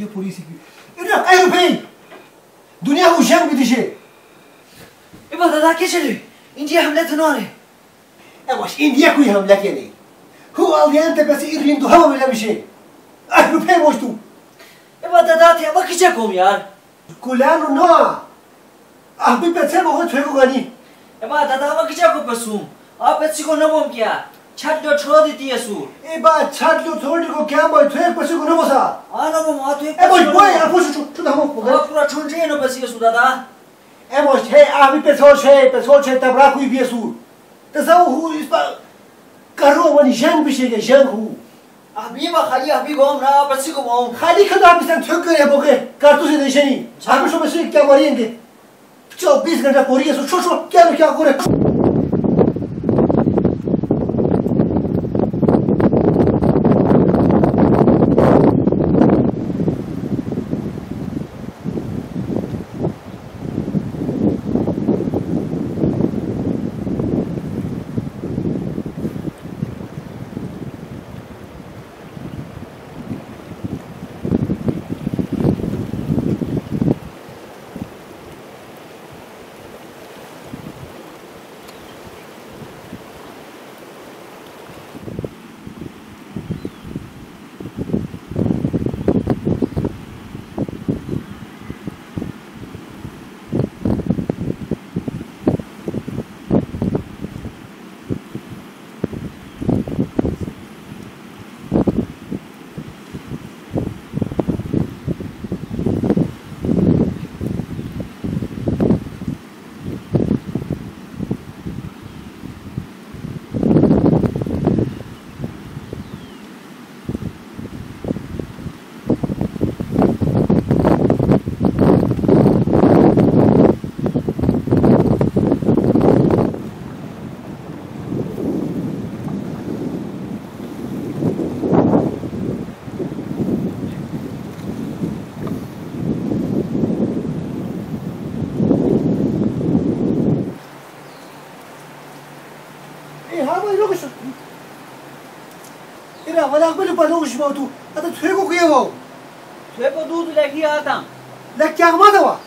یه پلیسی اینا ایروپی دنیا هو جنگ بدیشه ایبا دادا که چلی اینجی حمله تناره اواش این یکوی حمله کنی هو آلیان تبسی ایرین دو هوا بلا میشه ایروپی موشتو ایبا دادا تیما که چه کم یار کلانو نه احبی بچه بخور توی گانی ایبا دادا ما که چه کم پسوم آب بچی کو نبوم کیا जो छोड़ सू ए बा छाट लो थोड़ी को क्या बोय थोड़े पसी को नमोसा आ न बो मा तो ए बोय बोय आ पुछु छु छु दमो आ पूरा छुन जे न बसी सू दादा। ए मोश हे आ भी पे सो छे पे सो छे तब राखु भी सू त सो हु इस पा करो वनी जंग भी छे जंग हु। अभी मा खाली अभी गोम ना बसी को गोम खाली खदा भी सन थक करे बोके कारतू से देशनी हम शो बसी क्या मरेंगे 24 घंटा पोरी सो छो छो क्या क्या करे? 이 할아버지 이러고 있어. 이래 와장 빨리 빨리 오고 싶어 두. 아또 퇴고 그게 뭐. 퇴고 두두 내기 하다. 내기 아마다 와.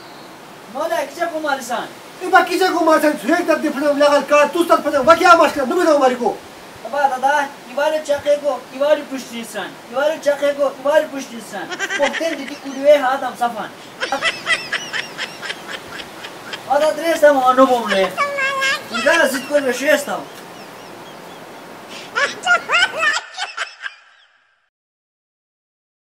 뭐다 기자 고마르산. 이봐 기자 고마르산 퇴고 딱 대표는 나갈 까 투스탄 파는 와기 아마스카 누구다 말이고. Baba dada, ivarı çakego, ivarı püştünsen. İvarı çakego, ivarı püştünsen. Pohten dedi ulüye adam safan. Ada dresem onu bomle. Gara zıtkol ve şu esnaf. Ha ha ha!